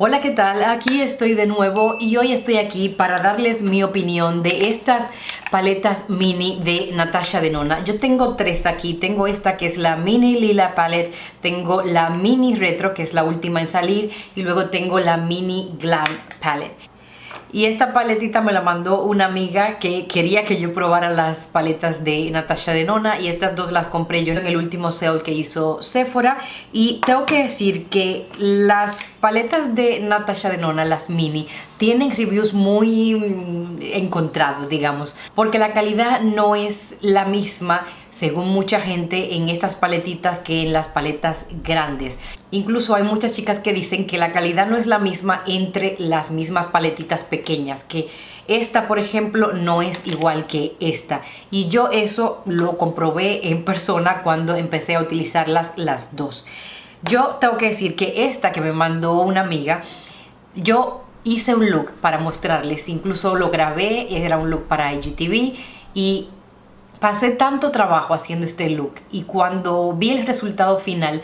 Hola, ¿qué tal? Aquí estoy de nuevo y hoy estoy aquí para darles mi opinión de estas paletas mini de Natasha Denona. Yo tengo tres aquí, tengo esta que es la mini lila palette, tengo la mini retro que es la última en salir y luego tengo la mini glam palette. Y esta paletita me la mandó una amiga que quería que yo probara las paletas de Natasha Denona y estas dos las compré yo en el último sale que hizo Sephora. Y tengo que decir que las paletas de Natasha Denona, las mini, tienen reviews muy mm, encontrados, digamos, porque la calidad no es la misma, según mucha gente, en estas paletitas que en las paletas grandes. Incluso hay muchas chicas que dicen que la calidad no es la misma entre las mismas paletitas pequeñas, que esta, por ejemplo, no es igual que esta. Y yo eso lo comprobé en persona cuando empecé a utilizarlas las dos. Yo tengo que decir que esta que me mandó una amiga, yo hice un look para mostrarles, incluso lo grabé, era un look para IGTV y pasé tanto trabajo haciendo este look y cuando vi el resultado final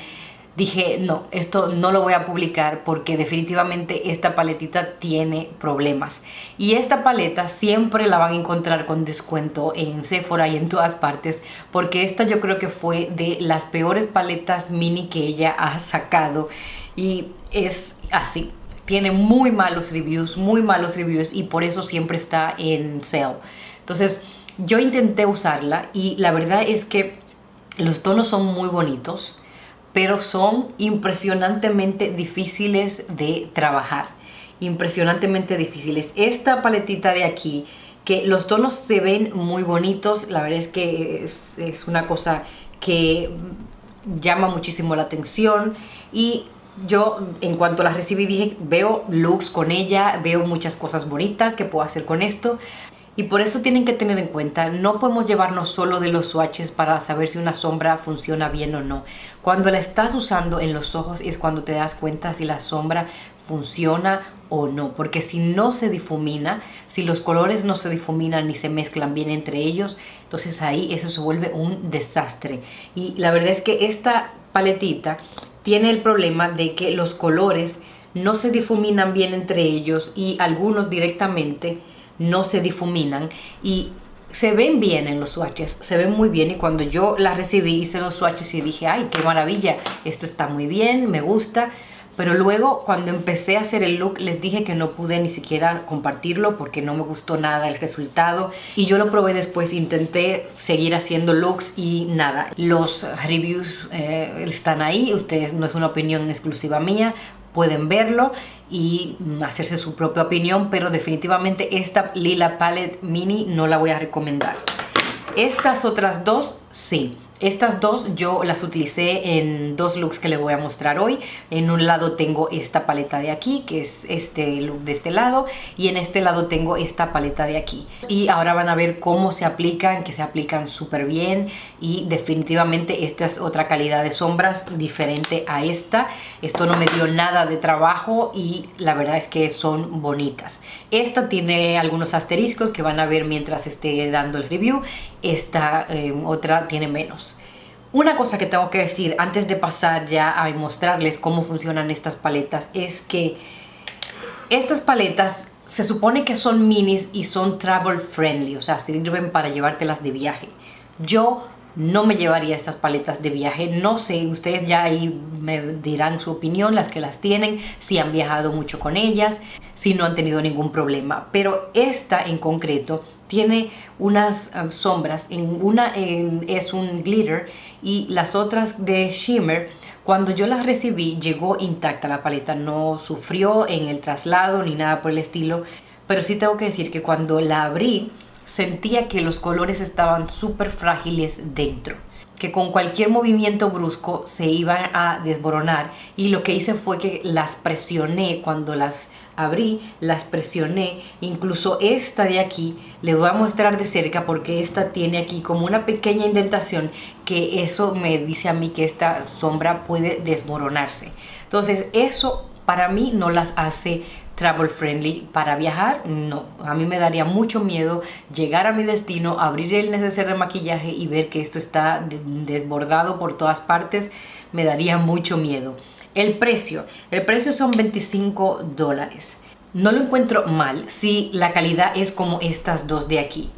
dije, no, esto no lo voy a publicar porque definitivamente esta paletita tiene problemas. Y esta paleta siempre la van a encontrar con descuento en Sephora y en todas partes porque esta yo creo que fue de las peores paletas mini que ella ha sacado y es así. Tiene muy malos reviews, muy malos reviews y por eso siempre está en sale. Entonces yo intenté usarla y la verdad es que los tonos son muy bonitos pero son impresionantemente difíciles de trabajar. Impresionantemente difíciles. Esta paletita de aquí, que los tonos se ven muy bonitos, la verdad es que es, una cosa que llama muchísimo la atención y yo en cuanto la recibí dije veo looks con ella, veo muchas cosas bonitas que puedo hacer con esto y por eso tienen que tener en cuenta, no podemos llevarnos solo de los swatches para saber si una sombra funciona bien o no. Cuando la estás usando en los ojos es cuando te das cuenta si la sombra funciona o no. Porque si no se difumina, si los colores no se difuminan ni se mezclan bien entre ellos, entonces ahí eso se vuelve un desastre. Y la verdad es que esta paletita tiene el problema de que los colores no se difuminan bien entre ellos y algunos directamente no se difuminan y se ven bien en los swatches, se ven muy bien. Y cuando yo la recibí hice los swatches y dije, ay, qué maravilla, esto está muy bien, me gusta, pero luego cuando empecé a hacer el look les dije que no pude ni siquiera compartirlo porque no me gustó nada el resultado. Y yo lo probé después, intenté seguir haciendo looks y nada, los reviews eh, están ahí, ustedes no es una opinión exclusiva mía, pueden verlo y hacerse su propia opinión, pero definitivamente esta Lila Palette Mini no la voy a recomendar. Estas otras dos, sí. Estas dos yo las utilicé en dos looks que les voy a mostrar hoy. En un lado tengo esta paleta de aquí, que es este look de este lado, y en este lado tengo esta paleta de aquí. Y ahora van a ver cómo se aplican, que se aplican súper bien y definitivamente esta es otra calidad de sombras diferente a esta. Esto no me dio nada de trabajo y la verdad es que son bonitas. Esta tiene algunos asteriscos que van a ver mientras esté dando el review. Esta eh, otra tiene menos. Una cosa que tengo que decir antes de pasar ya a mostrarles cómo funcionan estas paletas es que estas paletas se supone que son minis y son travel friendly, o sea, sirven para llevártelas de viaje. Yo no me llevaría estas paletas de viaje, no sé, ustedes ya ahí me dirán su opinión, las que las tienen, si han viajado mucho con ellas, si no han tenido ningún problema, pero esta en concreto tiene unas um, sombras, en una es un glitter y las otras de shimmer. Cuando yo las recibí llegó intacta la paleta, no sufrió en el traslado ni nada por el estilo, pero sí tengo que decir que cuando la abrí sentía que los colores estaban súper frágiles dentro que con cualquier movimiento brusco se iban a desboronar y lo que hice fue que las presioné cuando las abrí, las presioné, incluso esta de aquí, le voy a mostrar de cerca porque esta tiene aquí como una pequeña indentación que eso me dice a mí que esta sombra puede desmoronarse. Entonces eso para mí no las hace travel friendly para viajar, no. A mí me daría mucho miedo llegar a mi destino, abrir el neceser de maquillaje y ver que esto está desbordado por todas partes. Me daría mucho miedo. El precio, el precio son 25 dólares. No lo encuentro mal si la calidad es como estas dos de aquí.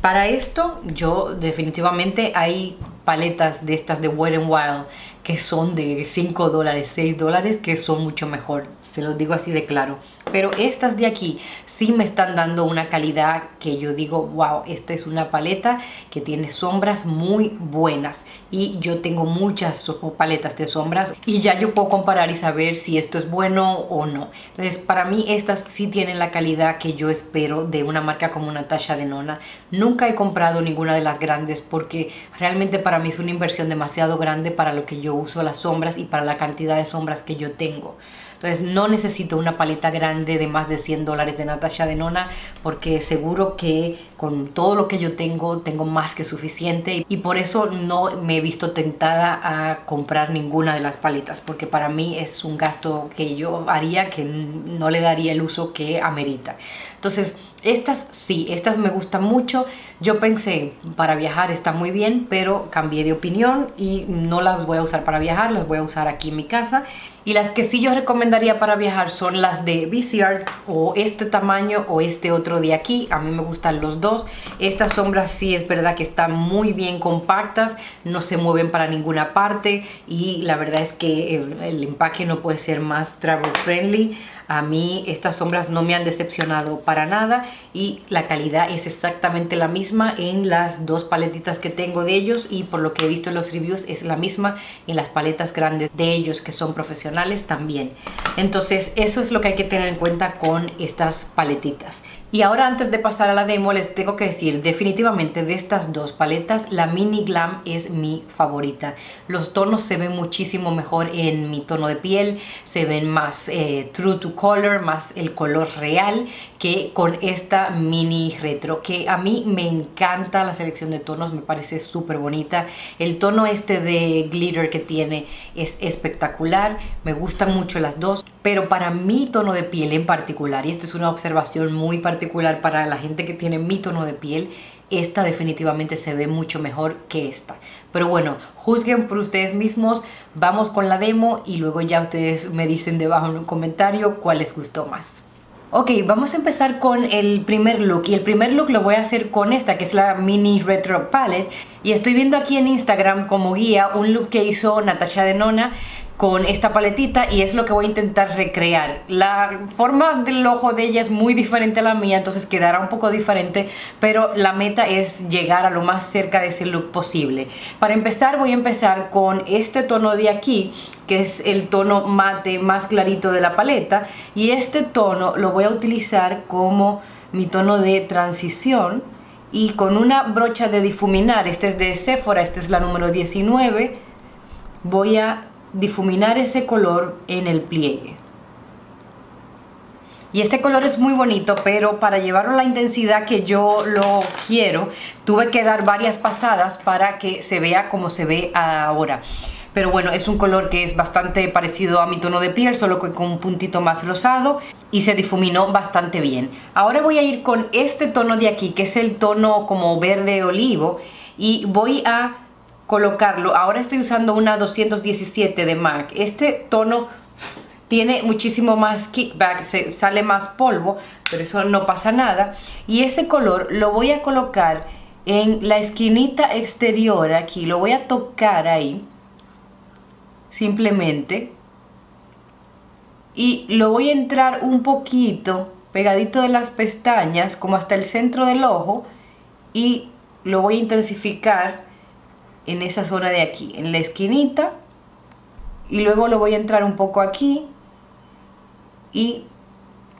Para esto, yo definitivamente hay paletas de estas de Wet n Wild que son de 5 dólares, 6 dólares, que son mucho mejor se los digo así de claro. Pero estas de aquí sí me están dando una calidad que yo digo, wow, esta es una paleta que tiene sombras muy buenas. Y yo tengo muchas paletas de sombras y ya yo puedo comparar y saber si esto es bueno o no. Entonces, para mí estas sí tienen la calidad que yo espero de una marca como Natasha Denona. Nunca he comprado ninguna de las grandes porque realmente para mí es una inversión demasiado grande para lo que yo uso las sombras y para la cantidad de sombras que yo tengo. Entonces no necesito una paleta grande de más de 100 dólares de Natasha Denona porque seguro que con todo lo que yo tengo, tengo más que suficiente y por eso no me he visto tentada a comprar ninguna de las paletas porque para mí es un gasto que yo haría que no le daría el uso que amerita. Entonces, estas sí, estas me gustan mucho. Yo pensé, para viajar está muy bien, pero cambié de opinión y no las voy a usar para viajar, las voy a usar aquí en mi casa. Y las que sí yo recomendaría para viajar son las de VCR o este tamaño o este otro de aquí. A mí me gustan los dos. Estas sombras sí es verdad que están muy bien compactas, no se mueven para ninguna parte y la verdad es que el, el empaque no puede ser más travel friendly. A mí estas sombras no me han decepcionado para nada y la calidad es exactamente la misma en las dos paletitas que tengo de ellos y por lo que he visto en los reviews es la misma en las paletas grandes de ellos que son profesionales también. Entonces eso es lo que hay que tener en cuenta con estas paletitas. Y ahora antes de pasar a la demo les tengo que decir definitivamente de estas dos paletas la Mini Glam es mi favorita. Los tonos se ven muchísimo mejor en mi tono de piel, se ven más eh, true to color, más el color real que con esta Mini Retro que a mí me encanta la selección de tonos, me parece súper bonita. El tono este de glitter que tiene es espectacular, me gustan mucho las dos, pero para mi tono de piel en particular, y esta es una observación muy particular, particular para la gente que tiene mi tono de piel, esta definitivamente se ve mucho mejor que esta. Pero bueno, juzguen por ustedes mismos, vamos con la demo y luego ya ustedes me dicen debajo en un comentario cuál les gustó más. Ok, vamos a empezar con el primer look y el primer look lo voy a hacer con esta que es la Mini Retro Palette y estoy viendo aquí en Instagram como guía un look que hizo Natasha Denona con esta paletita y es lo que voy a intentar recrear. La forma del ojo de ella es muy diferente a la mía, entonces quedará un poco diferente, pero la meta es llegar a lo más cerca de ese look posible. Para empezar voy a empezar con este tono de aquí, que es el tono mate más clarito de la paleta, y este tono lo voy a utilizar como mi tono de transición y con una brocha de difuminar, este es de Sephora, esta es la número 19, voy a difuminar ese color en el pliegue. Y este color es muy bonito, pero para llevarlo a la intensidad que yo lo quiero, tuve que dar varias pasadas para que se vea como se ve ahora. Pero bueno, es un color que es bastante parecido a mi tono de piel, solo que con un puntito más rosado y se difuminó bastante bien. Ahora voy a ir con este tono de aquí, que es el tono como verde olivo, y voy a colocarlo. Ahora estoy usando una 217 de MAC. Este tono tiene muchísimo más kickback, se sale más polvo, pero eso no pasa nada. Y ese color lo voy a colocar en la esquinita exterior aquí, lo voy a tocar ahí, simplemente. Y lo voy a entrar un poquito pegadito de las pestañas, como hasta el centro del ojo, y lo voy a intensificar en esa zona de aquí, en la esquinita. Y luego lo voy a entrar un poco aquí y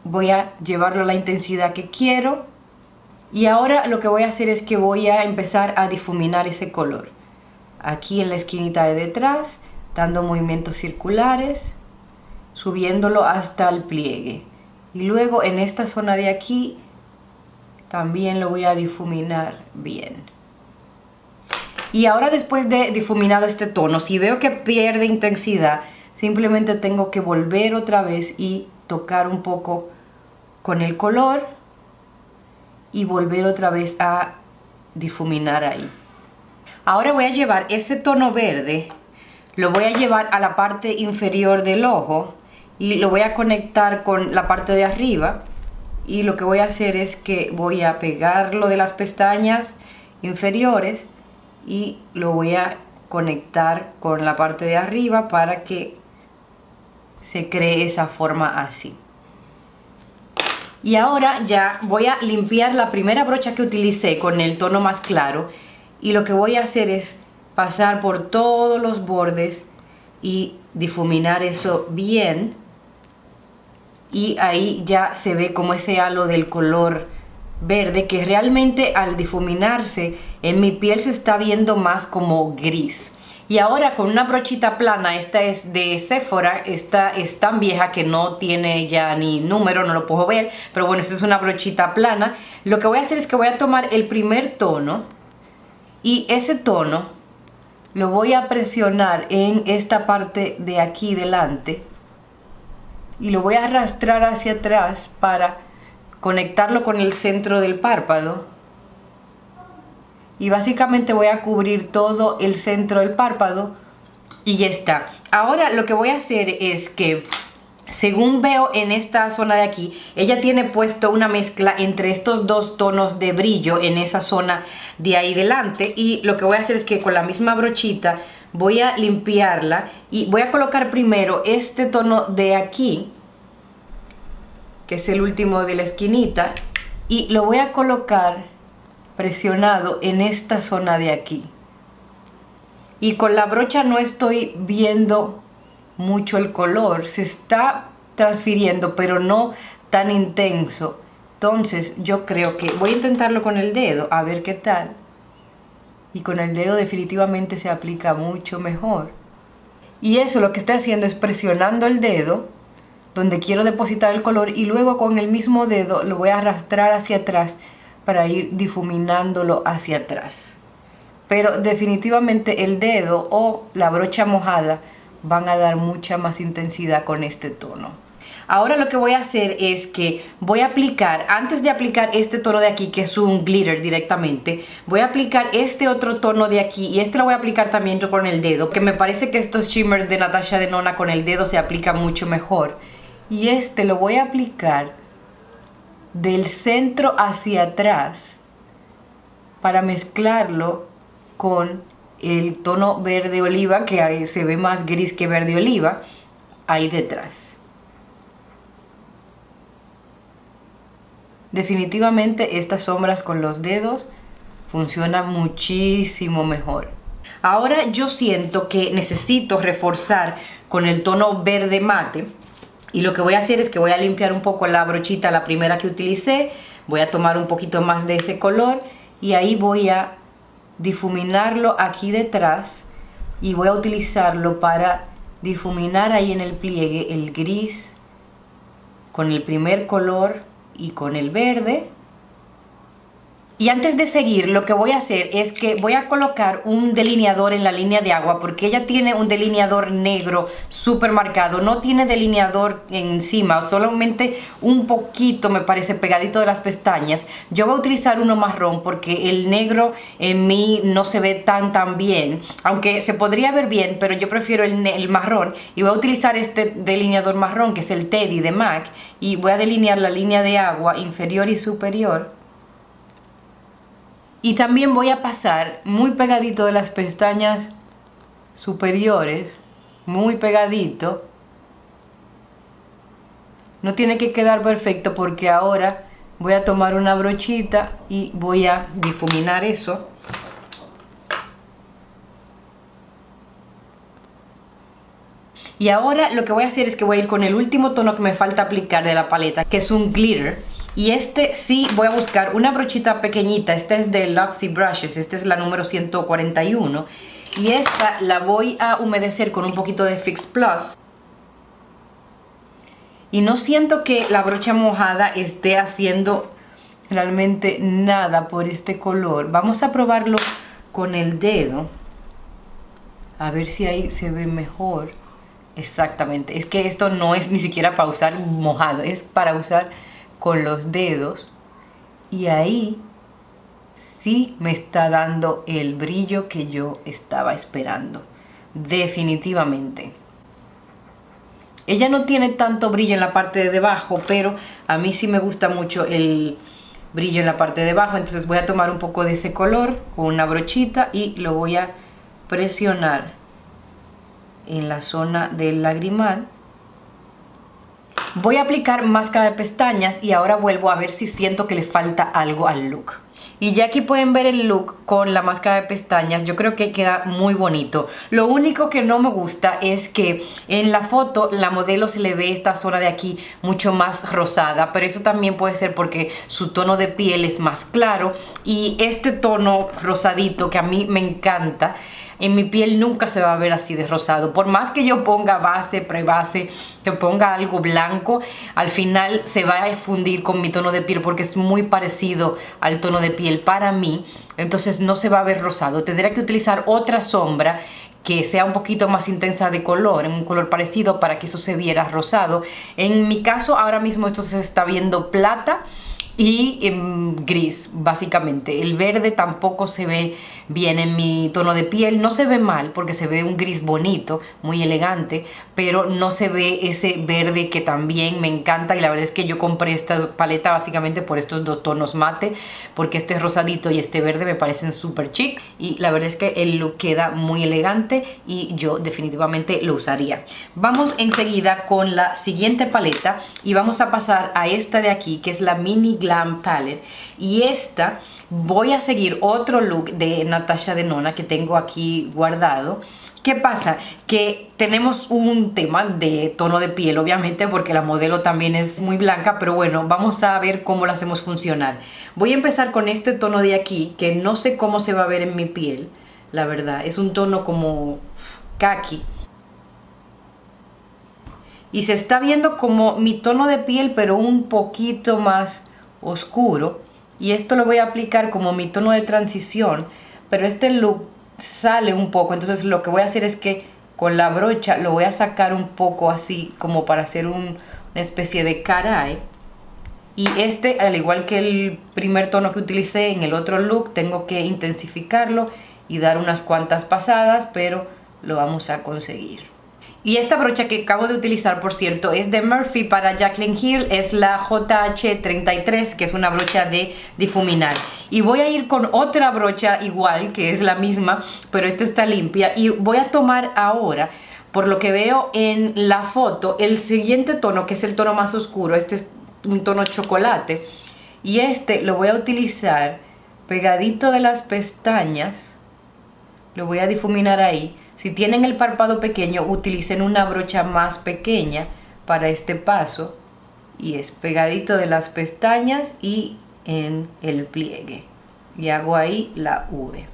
voy a llevarlo a la intensidad que quiero. Y ahora lo que voy a hacer es que voy a empezar a difuminar ese color. Aquí en la esquinita de detrás, dando movimientos circulares, subiéndolo hasta el pliegue. Y luego en esta zona de aquí también lo voy a difuminar bien. Y ahora después de difuminado este tono, si veo que pierde intensidad, simplemente tengo que volver otra vez y tocar un poco con el color y volver otra vez a difuminar ahí. Ahora voy a llevar ese tono verde, lo voy a llevar a la parte inferior del ojo y lo voy a conectar con la parte de arriba y lo que voy a hacer es que voy a pegarlo de las pestañas inferiores y lo voy a conectar con la parte de arriba para que se cree esa forma así. Y ahora ya voy a limpiar la primera brocha que utilicé con el tono más claro y lo que voy a hacer es pasar por todos los bordes y difuminar eso bien. Y ahí ya se ve como ese halo del color verde que realmente al difuminarse en mi piel se está viendo más como gris y ahora con una brochita plana, esta es de Sephora, esta es tan vieja que no tiene ya ni número, no lo puedo ver, pero bueno, esta es una brochita plana. Lo que voy a hacer es que voy a tomar el primer tono y ese tono lo voy a presionar en esta parte de aquí delante y lo voy a arrastrar hacia atrás para conectarlo con el centro del párpado y básicamente voy a cubrir todo el centro del párpado y ya está. Ahora lo que voy a hacer es que según veo en esta zona de aquí, ella tiene puesto una mezcla entre estos dos tonos de brillo en esa zona de ahí delante y lo que voy a hacer es que con la misma brochita voy a limpiarla y voy a colocar primero este tono de aquí que es el último de la esquinita y lo voy a colocar presionado en esta zona de aquí. Y con la brocha no estoy viendo mucho el color, se está transfiriendo, pero no tan intenso. Entonces yo creo que voy a intentarlo con el dedo, a ver qué tal. Y con el dedo definitivamente se aplica mucho mejor. Y eso lo que estoy haciendo es presionando el dedo donde quiero depositar el color y luego con el mismo dedo lo voy a arrastrar hacia atrás para ir difuminándolo hacia atrás. Pero definitivamente el dedo o la brocha mojada van a dar mucha más intensidad con este tono. Ahora lo que voy a hacer es que voy a aplicar, antes de aplicar este tono de aquí, que es un glitter directamente, voy a aplicar este otro tono de aquí y este lo voy a aplicar también con el dedo, que me parece que estos shimmers de Natasha Denona con el dedo se aplican mucho mejor. Y este lo voy a aplicar del centro hacia atrás para mezclarlo con el tono verde oliva que se ve más gris que verde oliva ahí detrás. Definitivamente estas sombras con los dedos funcionan muchísimo mejor. Ahora yo siento que necesito reforzar con el tono verde mate y lo que voy a hacer es que voy a limpiar un poco la brochita, la primera que utilicé. Voy a tomar un poquito más de ese color y ahí voy a difuminarlo aquí detrás y voy a utilizarlo para difuminar ahí en el pliegue el gris con el primer color y con el verde y antes de seguir, lo que voy a hacer es que voy a colocar un delineador en la línea de agua porque ella tiene un delineador negro súper marcado. No tiene delineador encima, solamente un poquito me parece pegadito de las pestañas. Yo voy a utilizar uno marrón porque el negro en mí no se ve tan tan bien. Aunque se podría ver bien, pero yo prefiero el, el marrón. Y voy a utilizar este delineador marrón que es el Teddy de MAC. Y voy a delinear la línea de agua inferior y superior y también voy a pasar muy pegadito de las pestañas superiores, muy pegadito. No tiene que quedar perfecto porque ahora voy a tomar una brochita y voy a difuminar eso. Y ahora lo que voy a hacer es que voy a ir con el último tono que me falta aplicar de la paleta, que es un glitter. Y este sí voy a buscar una brochita pequeñita. Esta es de Luxy Brushes. Esta es la número 141. Y esta la voy a humedecer con un poquito de Fix Plus. Y no siento que la brocha mojada esté haciendo realmente nada por este color. Vamos a probarlo con el dedo. A ver si ahí se ve mejor. Exactamente. Es que esto no es ni siquiera para usar mojado. Es para usar con los dedos y ahí sí me está dando el brillo que yo estaba esperando. definitivamente. Ella no tiene tanto brillo en la parte de debajo, pero a mí sí me gusta mucho el brillo en la parte de debajo. Entonces voy a tomar un poco de ese color con una brochita y lo voy a presionar en la zona del lagrimal. Voy a aplicar máscara de pestañas y ahora vuelvo a ver si siento que le falta algo al look. Y ya aquí pueden ver el look con la máscara de pestañas, yo creo que queda muy bonito. Lo único que no me gusta es que en la foto la modelo se le ve esta zona de aquí mucho más rosada, pero eso también puede ser porque su tono de piel es más claro y este tono rosadito que a mí me encanta en mi piel nunca se va a ver así de rosado. Por más que yo ponga base, prebase, que ponga algo blanco, al final se va a fundir con mi tono de piel porque es muy parecido al tono de piel para mí. Entonces no se va a ver rosado. Tendría que utilizar otra sombra que sea un poquito más intensa de color, en un color parecido para que eso se viera rosado. En mi caso ahora mismo esto se está viendo plata y en gris básicamente. El verde tampoco se ve bien en mi tono de piel, no se ve mal porque se ve un gris bonito, muy elegante, pero no se ve ese verde que también me encanta y la verdad es que yo compré esta paleta básicamente por estos dos tonos mate porque este rosadito y este verde me parecen súper chic y la verdad es que el look queda muy elegante y yo definitivamente lo usaría. Vamos enseguida con la siguiente paleta y vamos a pasar a esta de aquí que es la Mini Glam Palette y esta voy a seguir otro look de Natasha Denona que tengo aquí guardado ¿Qué pasa? Que tenemos un tema de tono de piel, obviamente, porque la modelo también es muy blanca, pero bueno, vamos a ver cómo lo hacemos funcionar. Voy a empezar con este tono de aquí, que no sé cómo se va a ver en mi piel, la verdad. Es un tono como kaki. Y se está viendo como mi tono de piel, pero un poquito más oscuro y esto lo voy a aplicar como mi tono de transición pero este look sale un poco entonces lo que voy a hacer es que con la brocha lo voy a sacar un poco así como para hacer una especie de caray. Y este al igual que el primer tono que utilicé en el otro look tengo que intensificarlo y dar unas cuantas pasadas pero lo vamos a conseguir y esta brocha que acabo de utilizar, por cierto, es de Murphy para Jacqueline Hill, es la JH33, que es una brocha de difuminar. Y voy a ir con otra brocha igual, que es la misma, pero esta está limpia. Y voy a tomar ahora, por lo que veo en la foto, el siguiente tono, que es el tono más oscuro, este es un tono chocolate. Y este lo voy a utilizar pegadito de las pestañas, lo voy a difuminar ahí si tienen el párpado pequeño, utilicen una brocha más pequeña para este paso y es pegadito de las pestañas y en el pliegue. Y hago ahí la V.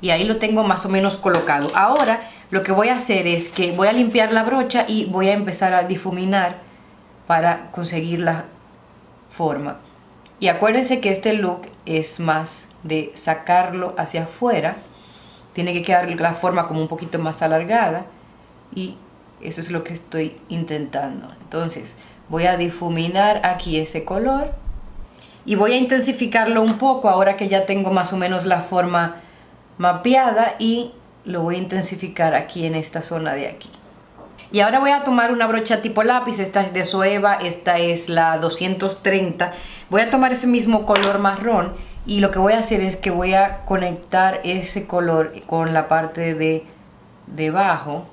Y ahí lo tengo más o menos colocado. Ahora lo que voy a hacer es que voy a limpiar la brocha y voy a empezar a difuminar para conseguir la forma. Y acuérdense que este look es más de sacarlo hacia afuera tiene que quedar la forma como un poquito más alargada y eso es lo que estoy intentando. Entonces voy a difuminar aquí ese color y voy a intensificarlo un poco ahora que ya tengo más o menos la forma mapeada y lo voy a intensificar aquí en esta zona de aquí. Y ahora voy a tomar una brocha tipo lápiz, esta es de Soeva, esta es la 230. Voy a tomar ese mismo color marrón y lo que voy a hacer es que voy a conectar ese color con la parte de debajo.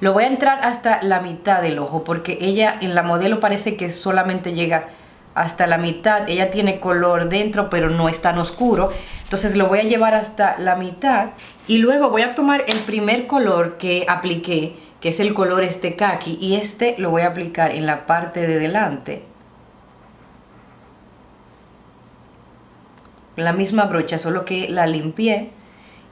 Lo voy a entrar hasta la mitad del ojo porque ella en la modelo parece que solamente llega hasta la mitad. Ella tiene color dentro pero no es tan oscuro. Entonces lo voy a llevar hasta la mitad. Y luego voy a tomar el primer color que apliqué que es el color este kaki y este lo voy a aplicar en la parte de delante la misma brocha, solo que la limpié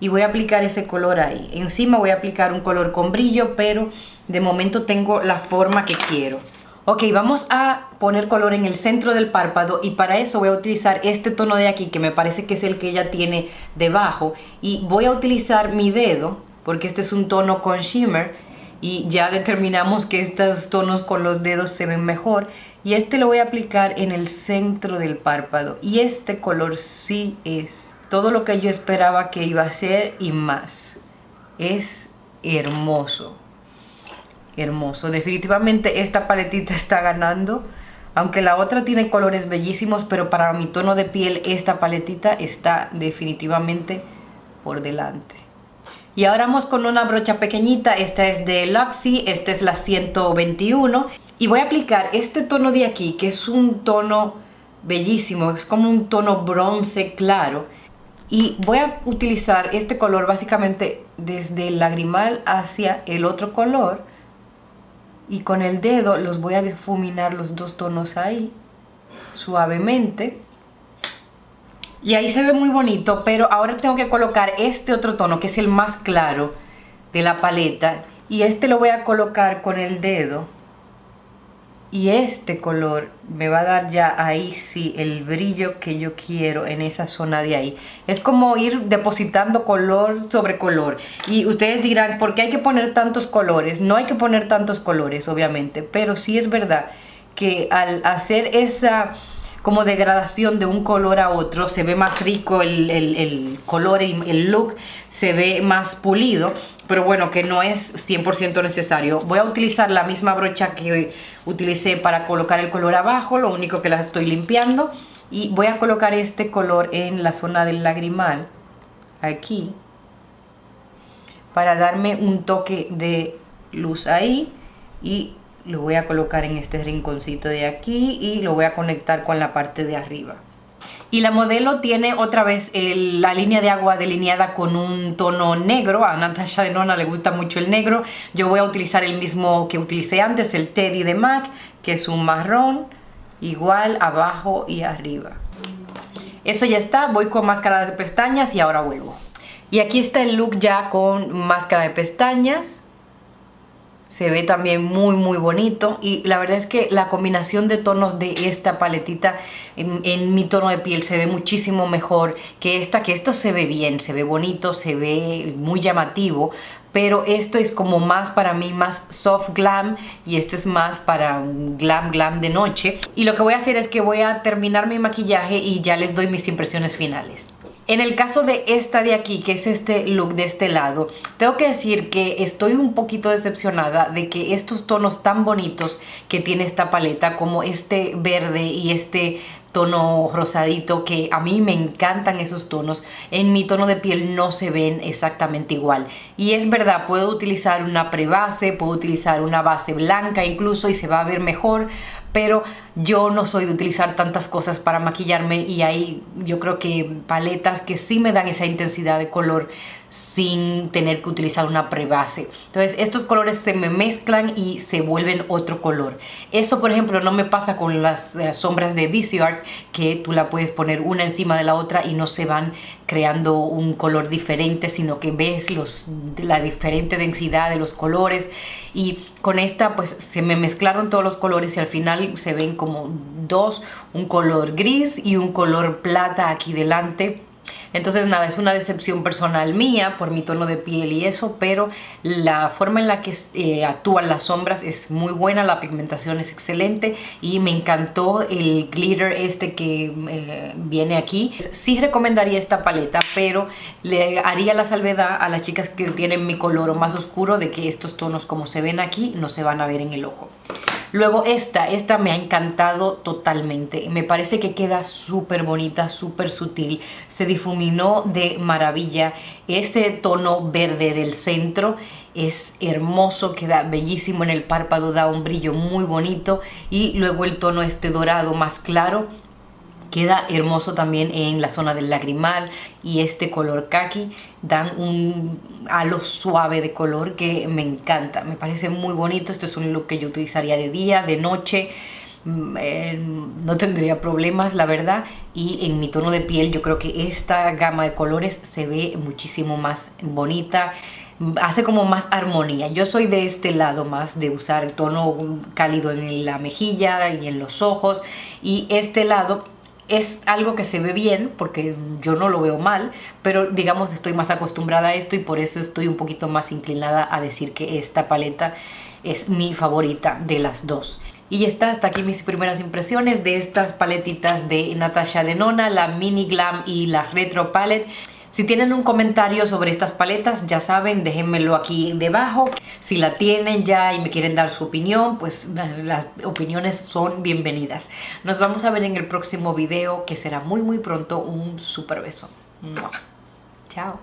y voy a aplicar ese color ahí. Encima voy a aplicar un color con brillo, pero de momento tengo la forma que quiero. Ok, vamos a poner color en el centro del párpado y para eso voy a utilizar este tono de aquí que me parece que es el que ella tiene debajo y voy a utilizar mi dedo porque este es un tono con shimmer y ya determinamos que estos tonos con los dedos se ven mejor y este lo voy a aplicar en el centro del párpado y este color sí es todo lo que yo esperaba que iba a ser y más es hermoso. Hermoso. Definitivamente esta paletita está ganando. Aunque la otra tiene colores bellísimos, pero para mi tono de piel esta paletita está definitivamente por delante. Y ahora vamos con una brocha pequeñita, esta es de Luxy, esta es la 121. Y voy a aplicar este tono de aquí, que es un tono bellísimo, es como un tono bronce claro. Y voy a utilizar este color básicamente desde el lagrimal hacia el otro color. Y con el dedo los voy a difuminar los dos tonos ahí suavemente. Y ahí se ve muy bonito pero ahora tengo que colocar este otro tono que es el más claro de la paleta. Y este lo voy a colocar con el dedo y este color me va a dar ya ahí sí el brillo que yo quiero en esa zona de ahí es como ir depositando color sobre color y ustedes dirán ¿por qué hay que poner tantos colores? no hay que poner tantos colores obviamente pero sí es verdad que al hacer esa como degradación de un color a otro, se ve más rico el, el, color y el look, se ve más pulido, pero bueno, que no es 100% necesario. Voy a utilizar la misma brocha que utilicé para colocar el color abajo, lo único que la estoy limpiando, y voy a colocar este color en la zona del lagrimal, aquí, para darme un toque de luz ahí, y lo voy a colocar en este rinconcito de aquí y lo voy a conectar con la parte de arriba. Y la modelo tiene otra vez la línea de agua delineada con un tono negro. A Natasha de Nona le gusta mucho el negro. Yo voy a utilizar el mismo que utilicé antes, el Teddy de MAC, que es un marrón, igual abajo y arriba. Eso ya está, voy con máscara de pestañas y ahora vuelvo. Y aquí está el look ya con máscara de pestañas se ve también muy muy bonito. Y la verdad es que la combinación de tonos de esta paletita en, mi tono de piel se ve muchísimo mejor que esta, que esto se ve bien, se ve bonito, se ve muy llamativo. Pero esto es como más para mí más soft glam y esto es más para un glam glam de noche. Y lo que voy a hacer es que voy a terminar mi maquillaje y ya les doy mis impresiones finales en el caso de esta de aquí, que es este look de este lado, tengo que decir que estoy un poquito decepcionada de que estos tonos tan bonitos que tiene esta paleta, como este verde y este tono rosadito, que a mí me encantan esos tonos, en mi tono de piel no se ven exactamente igual. Y es verdad, puedo utilizar una prebase, puedo utilizar una base blanca incluso y se va a ver mejor, pero yo no soy de utilizar tantas cosas para maquillarme y hay yo creo que paletas que sí me dan esa intensidad de color sin tener que utilizar una prebase. Entonces estos colores se me mezclan y se vuelven otro color. Eso por ejemplo no me pasa con las eh, sombras de ViseArt que tú la puedes poner una encima de la otra y no se van creando un color diferente sino que ves los, la diferente densidad de los colores y con esta pues se me mezclaron todos los colores y al final se ven como dos, un color gris y un color plata aquí delante entonces nada, es una decepción personal mía por mi tono de piel y eso, pero la forma en la que eh, actúan las sombras es muy buena, la pigmentación es excelente y me encantó el glitter este que eh, viene aquí. Sí recomendaría esta paleta, pero le haría la salvedad a las chicas que tienen mi color más oscuro de que estos tonos como se ven aquí no se van a ver en el ojo. Luego esta, esta me ha encantado totalmente. Me parece que queda súper bonita, súper sutil. Se difuminó de maravilla. Ese tono verde del centro es hermoso, queda bellísimo en el párpado, da un brillo muy bonito. Y luego el tono este dorado más claro Queda hermoso también en la zona del lagrimal y este color kaki dan un halo suave de color que me encanta. Me parece muy bonito. Esto es un look que yo utilizaría de día, de noche. Mm, eh, no tendría problemas la verdad y en mi tono de piel yo creo que esta gama de colores se ve muchísimo más bonita hace como más armonía. Yo soy de este lado más de usar tono cálido en la mejilla y en los ojos y este lado es algo que se ve bien porque yo no lo veo mal, pero digamos que estoy más acostumbrada a esto y por eso estoy un poquito más inclinada a decir que esta paleta es mi favorita de las dos. Y ya está, hasta aquí mis primeras impresiones de estas paletitas de Natasha Denona, la Mini Glam y la Retro Palette. Si tienen un comentario sobre estas paletas, ya saben, déjenmelo aquí debajo. Si la tienen ya y me quieren dar su opinión, pues las opiniones son bienvenidas. Nos vamos a ver en el próximo video, que será muy muy pronto. Un super beso. Chao.